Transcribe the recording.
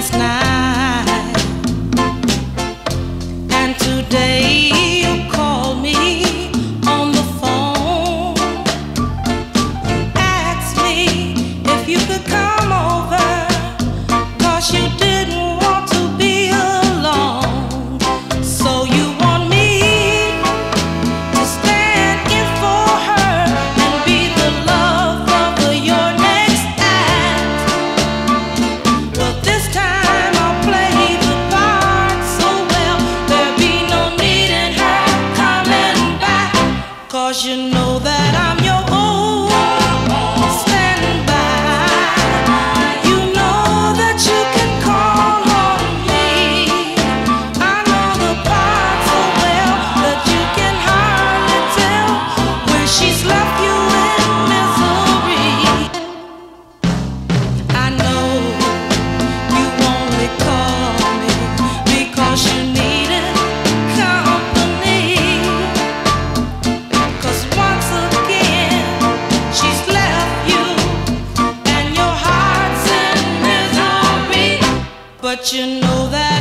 last night. Cause you know that I but you know that